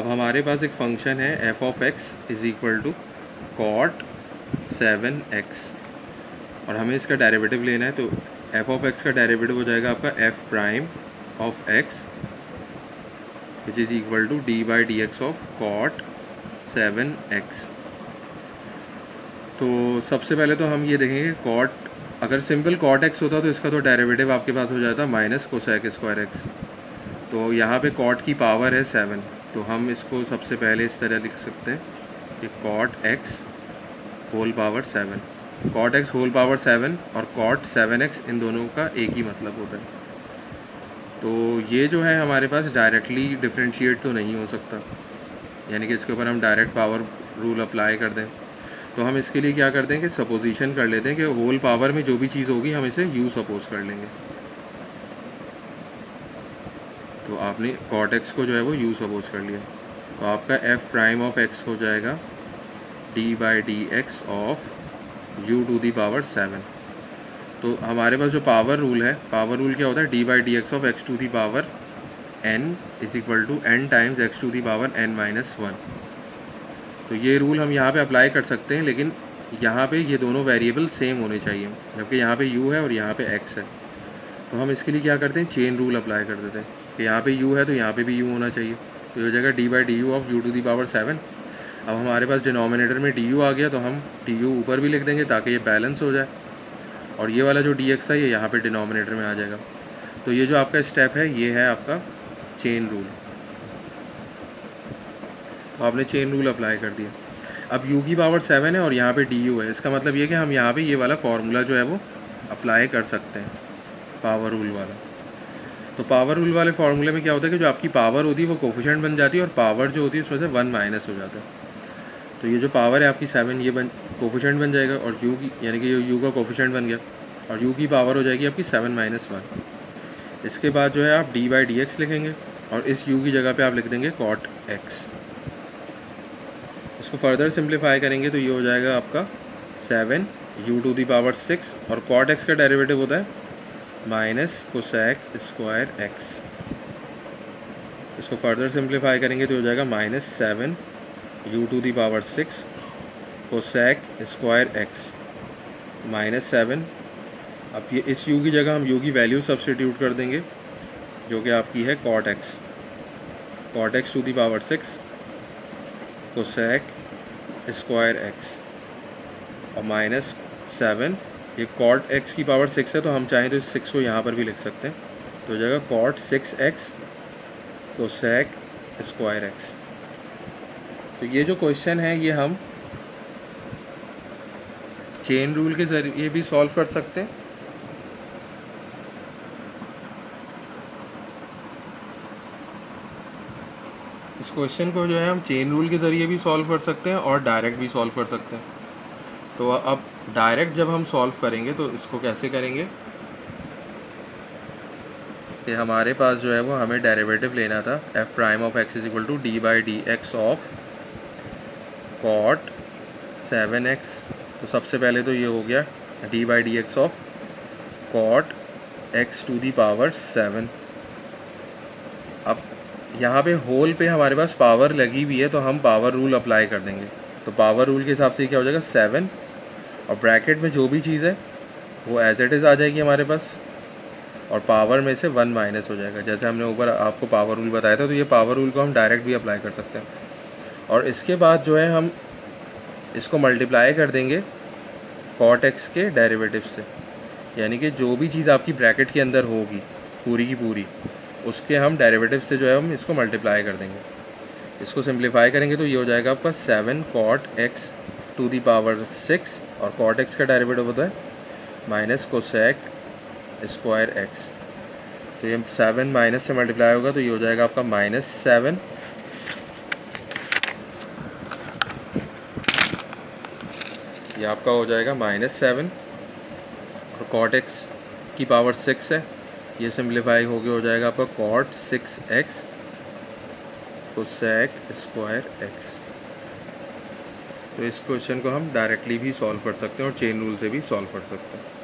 अब हमारे पास एक फ़ंक्शन है f of x is equal to cot seven x और हमें इसका डेरिवेटिव लेना है तो एफ़ ऑफ़ एक्स का डेरिवेटिव हो जाएगा आपका f prime of x which is equal to d by d x of cot seven x तो सबसे पहले तो हम ये देखेंगे कॉट अगर सिंपल कॉट एक्स होता तो इसका तो डेरिवेटिव आपके पास हो जाता माइनस कोसैक स्क्वायर एक्स तो यहाँ पे कॉट की पावर है सेवन तो हम इसको सबसे पहले इस तरह लिख सकते हैं कि cot x whole power seven cot x whole power seven और कॉट सेवन एक्स इन दोनों का एक ही मतलब होता है। तो ये जो है हमारे पास डायरेक्टली डिफ्रेंशिएट तो नहीं हो सकता। यानी कि इसके ऊपर हम डायरेक्ट पावर रूल अप्लाई कर दें। तो हम इसके लिए क्या करते हैं कि सपोजिशन कर लेते हैं कि होल पावर में जो भी चीज़ होगी हम इसे यू सपोज़ कर लेंगे। तो आपने कॉट एक्स को जो है वो यू सपोज़ कर लिया। तो आपका एफ़ प्राइम ऑफ़ एक्स हो जाएगा d by d x of u to the power seven तो हमारे पास जो पावर रूल है पावर रूल क्या होता है? D by d x of x to the power n is equal to n times x to the power n minus one तो ये रूल हम यहाँ पे अप्लाई कर सकते हैं, लेकिन यहाँ पे ये दोनों वेरिएबल सेम होने चाहिए, जबकि यहाँ पे u है और यहाँ पे x है। तो हम इसके लिए क्या करते हैं? चेन रूल अप्लाई कर देते हैं। कि यहाँ पे u है तो यहाँ पे भी u होना चाहिए। तो ये हो जाएगा d by d u of u to the power seven अब हमारे पास डिनोमिनेटर में डी यू आ गया तो हम डी यू ऊपर भी लिख देंगे ताकि ये बैलेंस हो जाए। और ये वाला जो डी एक्स है, ये यहाँ पर डिनोमिनेटर में आ जाएगा। तो ये जो आपका स्टेप है, ये है आपका चेन रूल तो आपने चेन रूल अप्लाई कर दिया। अब यू की पावर सेवन है और यहाँ पे यू है। इसका मतलब ये कि हम यहाँ पे ये वाला फार्मूला जो है वो अप्लाई कर सकते हैं पावर रूल वाला। तो पावर रूल वाले फार्मूले में क्या होता है कि जो आपकी पावर होती है, वो कोफिशेंट बन जाती है और पावर जो होती है, उसमें से वन माइनस हो जाता है। तो ये जो पावर है, आपकी सेवन ये बन कोफिशेंट बन जाएगा और यू की, यानी कि ये यू का कोफिशेंट बन गया और यू की पावर हो जाएगी आपकी सेवन माइनस वन इसके बाद जो है, आप डी बाई डी एक्स लिखेंगे और इस यू की जगह पे आप लिख देंगे कॉट एक्स इसको फर्दर सिंप्लीफाई करेंगे तो ये हो जाएगा आपका seven u to the power six और कॉट एक्स का डेरिवेटिव होता है माइनस कोसैक स्क्वायर एक्स इसको फर्दर सिंप्लीफाई करेंगे तो हो जाएगा minus seven u to the power six cosec square x minus seven अब ये इस यू की जगह हम यू की वैल्यू सब्सटीट्यूट कर देंगे, जो कि आपकी है cot x cot x to the power six cosec square x और माइनस सेवन ये कॉट एक्स की पावर सिक्स है तो हम चाहें तो इस सिक्स को यहाँ पर भी लिख सकते हैं। तो हो जाएगा cot six x cosec square x तो ये जो क्वेश्चन है, ये हम चेन रूल के ज़रिए भी सॉल्व कर सकते हैं। इस क्वेश्चन को जो है, हम चेन रूल के ज़रिए भी सॉल्व कर सकते हैं और डायरेक्ट भी सॉल्व कर सकते हैं। तो अब डायरेक्ट जब हम सॉल्व करेंगे तो इसको कैसे करेंगे? कि हमारे पास जो है वो हमें डेरिवेटिव लेना था f prime of x is equal to d by d x of cot seven x तो सबसे पहले तो ये हो गया d by d x of cot x to the power seven अब यहाँ पे होल पे हमारे पास पावर लगी हुई है तो हम पावर रूल अप्लाई कर देंगे। तो पावर रूल के हिसाब से क्या हो जाएगा? सेवन और ब्रैकेट में जो भी चीज़ है, वो एज इट इज़ आ जाएगी हमारे पास। और पावर में से वन माइनस हो जाएगा। जैसे हमने ऊपर आपको पावर रूल बताया था तो ये पावर रूल को हम डायरेक्ट भी अप्लाई कर सकते हैं। और इसके बाद जो है, हम इसको मल्टीप्लाई कर देंगे कॉट एक्स के डेरिवेटिव से। यानी कि जो भी चीज़ आपकी ब्रैकेट के अंदर होगी, पूरी की पूरी, उसके हम डेरिवेटिव से जो है, हम इसको मल्टीप्लाई कर देंगे। इसको सिंप्लीफाई करेंगे तो ये हो जाएगा आपका seven cot x to the power six और कॉट एक्स का डेरिवेटिव होता है, माइनस कोसेक स्क्वायर एक्स। तो ये सेवन माइनस से मल्टीप्लाई होगा तो ये हो जाएगा आपका माइनस सेवन। ये आपका हो जाएगा माइनस सेवन। और कॉट एक्स की पावर सिक्स है, ये सिंप्लीफाई हो गया हो जाएगा आपका cot six x, cosec square x. तो इस क्वेश्चन को हम डायरेक्टली भी सॉल्व कर सकते हैं और चेन रूल से भी सॉल्व कर सकते हैं।